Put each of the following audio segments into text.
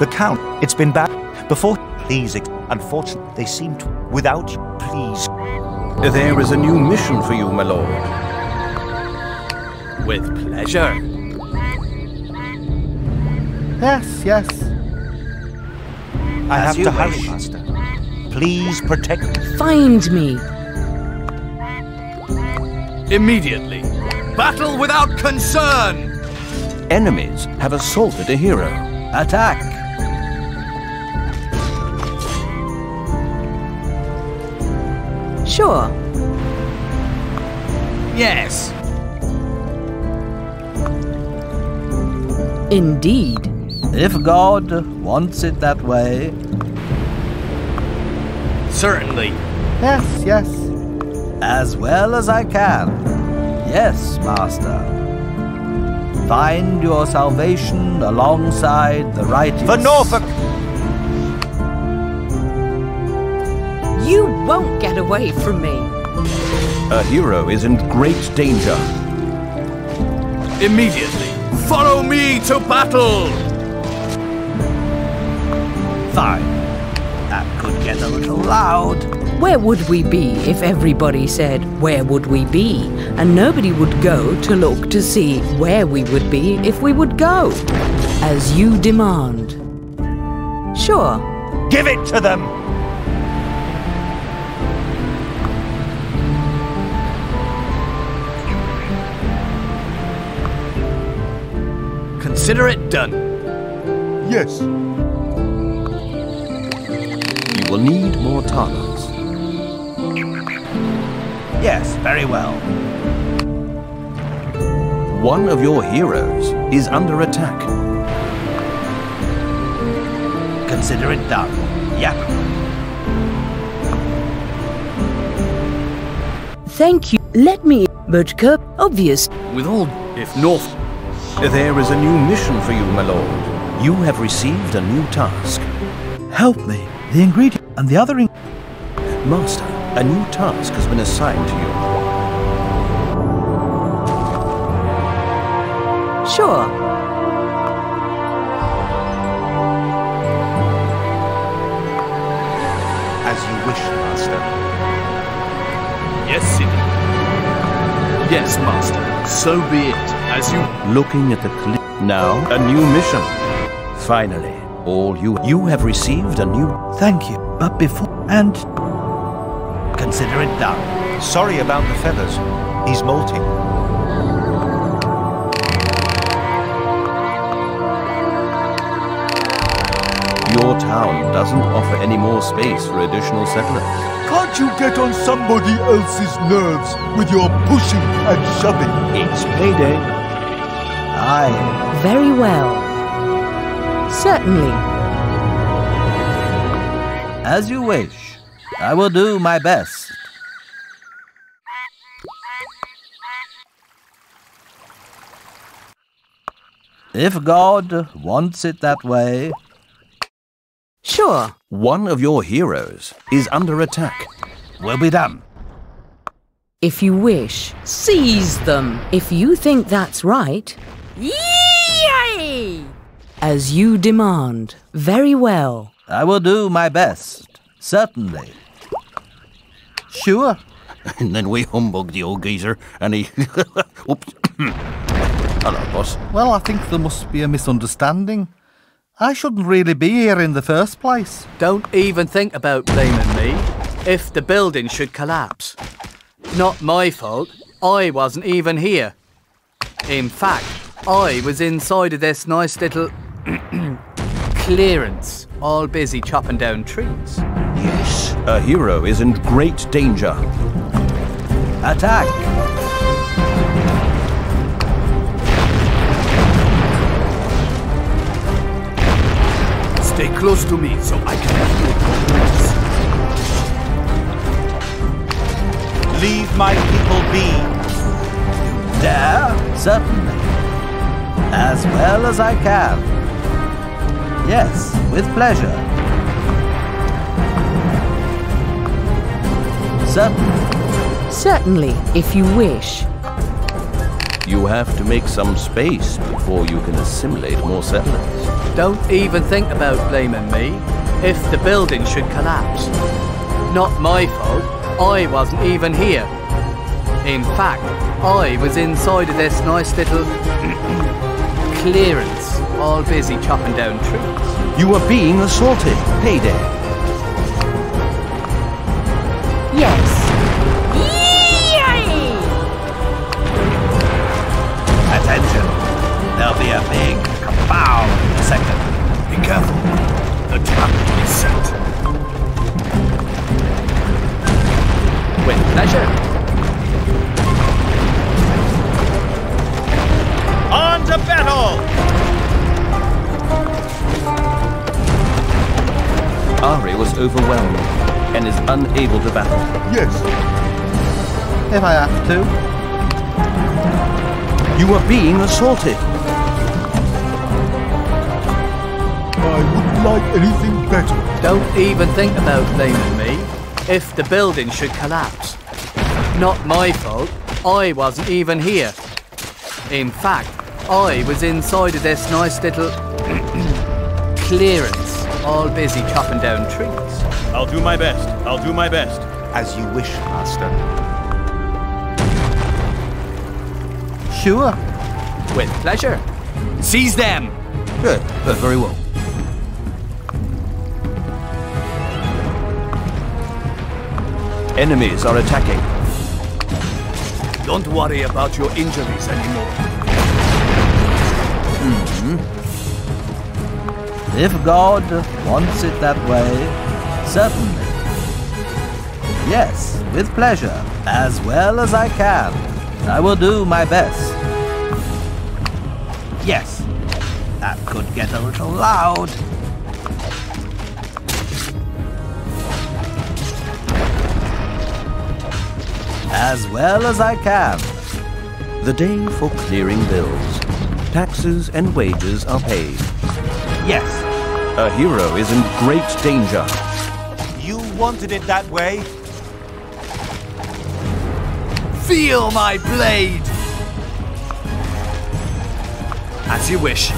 The Count, it's been bad. Before, please, unfortunately, they seem to. Without you, please. There is a new mission for you, my lord. With pleasure. Yes, yes. I As have you to hurry, wish. Master. Please protect me. Find me. Immediately. Battle without concern! Enemies have assaulted a hero. Attack! Sure. Yes. Indeed. If God wants it that way. Certainly. Yes, yes. As well as I can. Yes, Master. Find your salvation alongside the righteous. For Norfolk! Away from me. A hero is in great danger. Immediately. Follow me to battle! Fine. That could get a little loud. Where would we be if everybody said, Where would we be? And nobody would go to look to see where we would be if we would go. As you demand. Sure. Give it to them! Consider it done. Yes. You will need more talents. Yes, very well. One of your heroes is under attack. Consider it done. Yep. Thank you. Let me. But Kerp, obvious. With all. If North. There is a new mission for you, my lord. You have received a new task. Help me. The ingredient and the other in- Master, a new task has been assigned to you. Sure. As you wish, Master. Yes, Sidney. Yes, Master. So be it. As you. Looking at the clip now, a new mission. Finally, all you you have received a new Thank you. But before and consider it done. Sorry about the feathers. He's molting. Your town doesn't offer any more space for additional settlers. Can't you get on somebody else's nerves with your pushing and shoving? It's payday. Aye. Very well. Certainly. As you wish. I will do my best. If God wants it that way, Sure. One of your heroes is under attack. We'll be done. If you wish, seize them. If you think that's right. Yay! As you demand. Very well. I will do my best. Certainly. Sure. And then we humbugged the old geezer, and he. Oops. Hello, boss. Well, I think there must be a misunderstanding. I shouldn't really be here in the first place. Don't even think about blaming me if the building should collapse. Not my fault. I wasn't even here. In fact, I was inside of this nice little clearance, all busy chopping down trees. Yes. A hero is in great danger. Attack! Stay close to me so I can heal progress. Leave my people be. There, certainly. As well as I can. Yes, with pleasure. Certainly. Certainly, if you wish. You have to make some space before you can assimilate more settlers. Don't even think about blaming me if the building should collapse. Not my fault. I wasn't even here. In fact, I was inside of this nice little clearance, all busy chopping down trees. You are being assaulted. Payday. Yes. Attention! There'll be a big kapow in a second. Be careful. The trap is set. With pleasure. On to battle! Ari was overwhelmed and is unable to battle. Yes, If I have to. You are being assaulted. I wouldn't like anything better. Don't even think about blaming me if the building should collapse. Not my fault. I wasn't even here. In fact, I was inside of this nice little clearance, all busy chopping down trees. I'll do my best. I'll do my best. As you wish, Master. Sure. With pleasure. Seize them! Good. Uh, very well. Enemies are attacking. Don't worry about your injuries anymore. If God wants it that way, certainly. Yes, with pleasure, as well as I can. I will do my best. Yes, that could get a little loud. As well as I can. The day for clearing bills. Taxes and wages are paid. Yes, A hero is in great danger. You wanted it that way? Feel my blade! As you wish.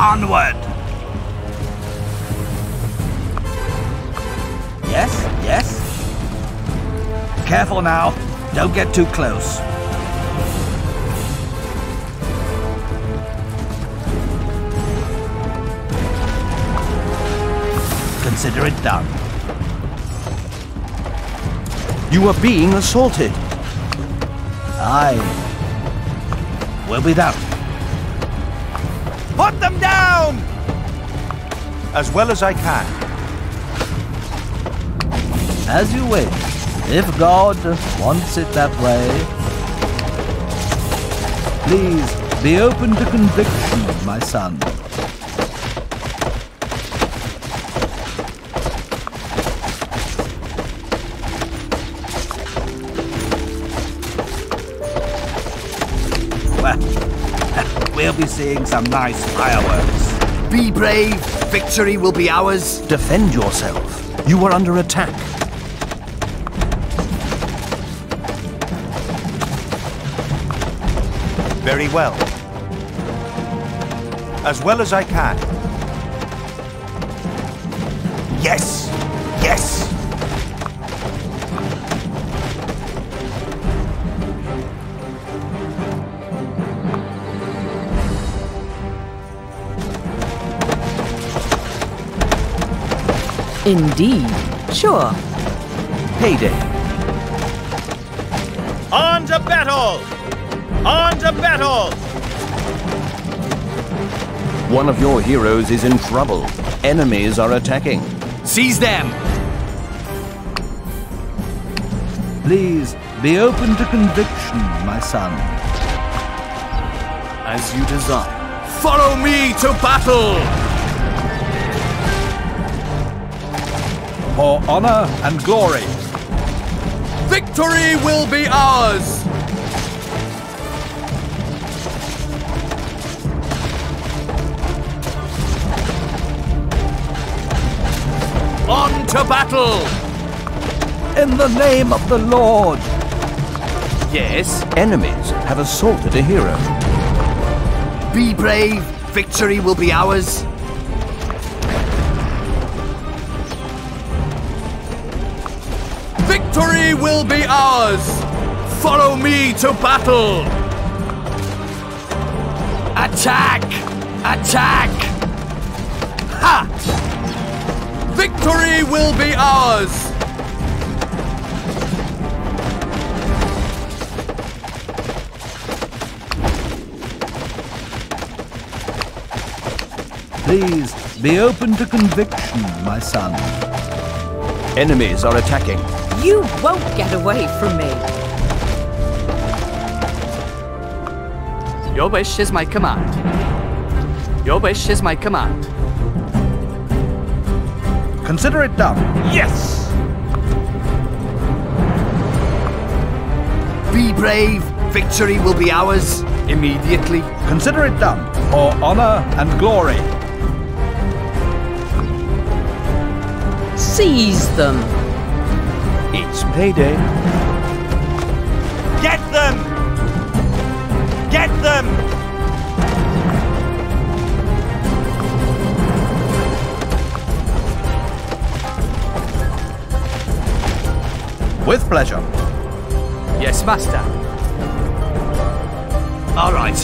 onward. Yes, yes. Careful now. Don't get too close. Consider it done. You are being assaulted. I will be done. Put them down! As well as I can. As you wish. If God wants it that way. Please be open to conviction, my son. Well, we'll be seeing some nice fireworks. Be brave. Victory will be ours. Defend yourself. You are under attack. Very well. As well as I can. Yes! Yes! Indeed. Sure. Payday. On to battle! On to battle! One of your heroes is in trouble. Enemies are attacking. Seize them! Please be open to conviction, my son. As you desire. Follow me to battle! For honor and glory. Victory will be ours! To battle! In the name of the Lord. Yes. Enemies have assaulted a hero. Be brave. Victory will be ours. Victory will be ours! Follow me to battle! Attack! Attack! Victory will be ours! Please be open to conviction, my son. Enemies are attacking. You won't get away from me. Your wish is my command. Your wish is my command. Consider it done. Yes! Be brave. Victory will be ours. Immediately. Consider it done. For honor and glory. Seize them. It's payday. Get them! Get them! With pleasure. Yes, master. All right.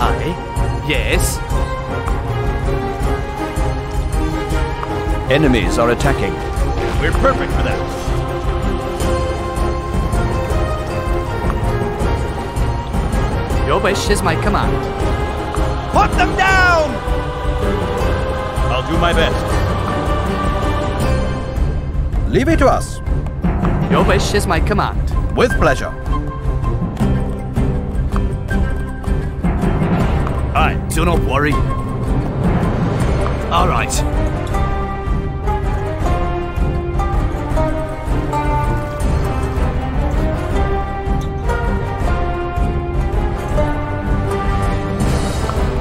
Aye. Yes. Enemies are attacking. We're perfect for that. Your wish is my command. Put them down! I'll do my best. Leave it to us. Your wish is my command. With pleasure. Aye, do not worry. All right.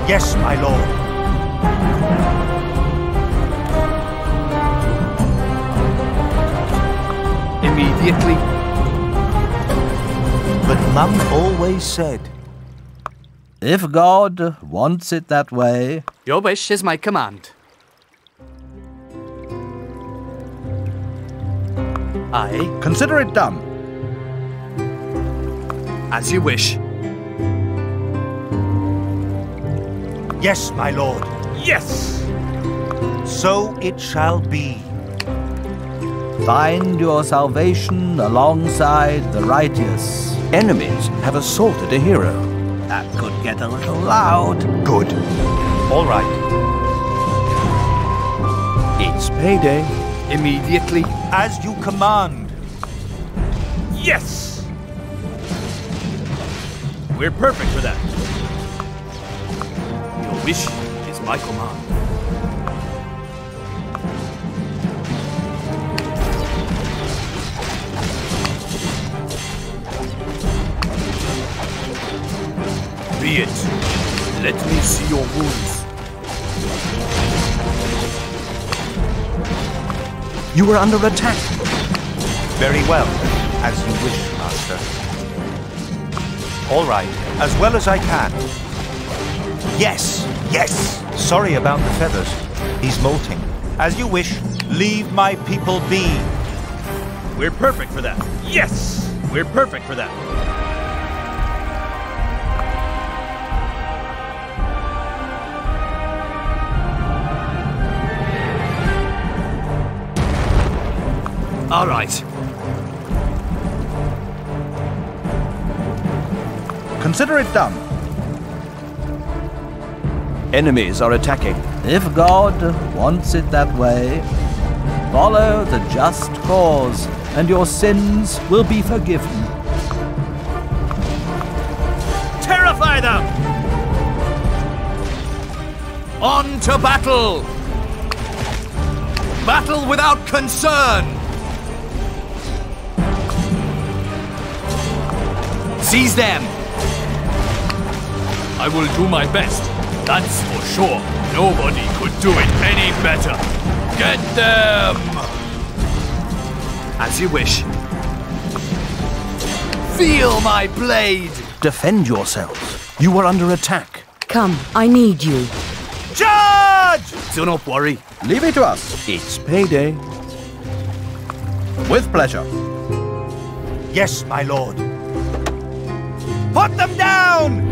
Yes, my lord. Immediately. But Mum always said, If God wants it that way, Your wish is my command. I... consider it done. As you wish. Yes, my lord. Yes! So it shall be. Find your salvation alongside the righteous. Enemies have assaulted a hero. That could get a little loud. Good. All right. It's payday. Immediately. As you command. Yes! We're perfect for that. Your wish is my command. Be it. Let me see your wounds. You are under attack. Very well. As you wish, master. All right. As well as I can. Yes, yes. Sorry about the feathers. He's molting. As you wish. Leave my people be. We're perfect for that. Yes! We're perfect for that. All right. Consider it done. Enemies are attacking. If God wants it that way, follow the just cause, and your sins will be forgiven. Terrify them! On to battle! Battle without concern! Seize them! I will do my best. That's for sure. Nobody could do it any better. Get them! As you wish. Feel my blade! Defend yourselves. You are under attack. Come, I need you. Charge! Do not worry. Leave it to us. It's payday. With pleasure. Yes, my lord. Put them down!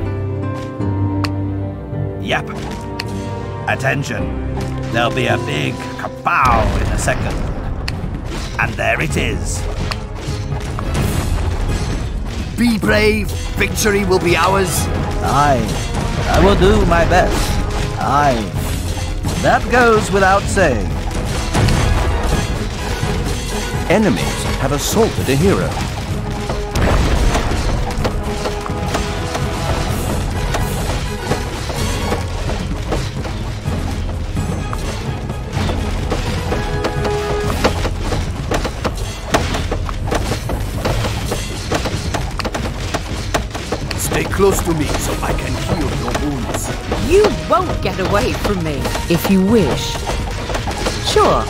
Yep. Attention. There'll be a big kapow in a second. And there it is. Be brave. Victory will be ours. Aye. I will do my best. Aye. That goes without saying. Enemies have assaulted a hero. Close to me so I can heal your wounds. You won't get away from me. If you wish. Sure.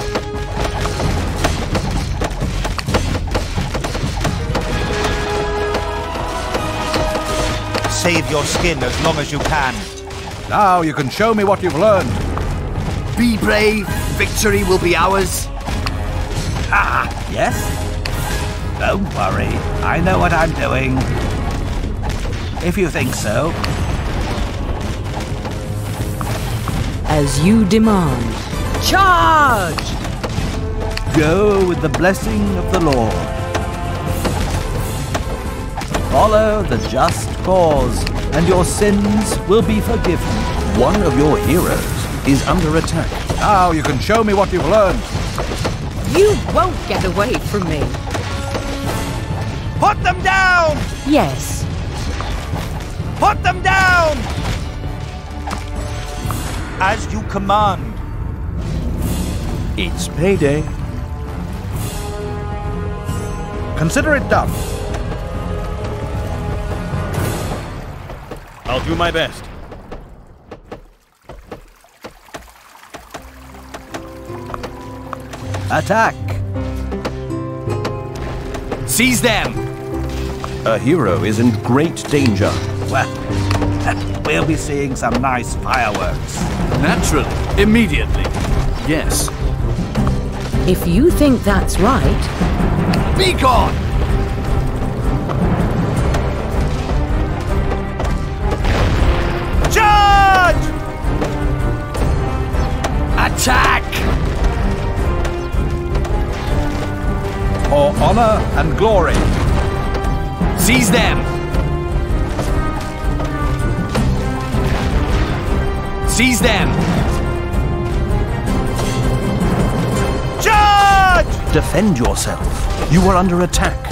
Save your skin as long as you can. Now you can show me what you've learned. Be brave. Victory will be ours. Ah, yes? Don't worry. I know what I'm doing. If you think so. As you demand. Charge! Go with the blessing of the Lord. Follow the just cause, and your sins will be forgiven. One of your heroes is under attack. Now you can show me what you've learned. You won't get away from me. Put them down! Yes. Put them down! As you command. It's payday. Consider it done. I'll do my best. Attack! Seize them. A hero is in great danger. Well, we'll be seeing some nice fireworks. Naturally. Immediately. Yes. If you think that's right, Be gone. Charge! Attack. For honor and glory. Seize them. Seize them. Charge! Defend yourself. You are under attack.